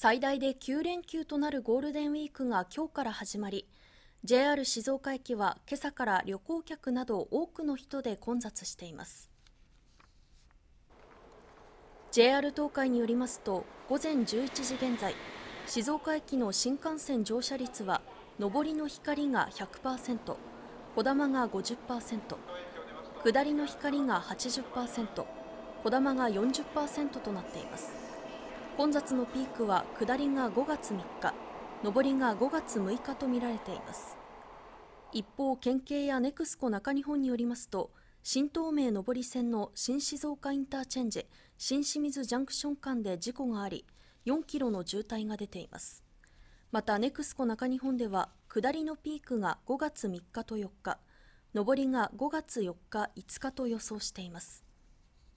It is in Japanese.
最大で9連休となるゴールデンウィークが今日から始まり JR 静岡駅は今朝から旅行客など多くの人で混雑しています。JR 東海によりますと午前11時現在静岡駅の新幹線乗車率は上りの光が100%こだまが50%下りの光が80%こだまが40%となっています。混雑のピークは下りが5月3日上りが5月6日とみられています。一方県警やネクスコ中日本によりますと新東名上り線の新静岡インターチェンジ新清水ジャンクション間で事故があり4キロの渋滞が出ています。またネクスコ中日本では下りのピークが5月3日と4日上りが5月4日5日と予想しています。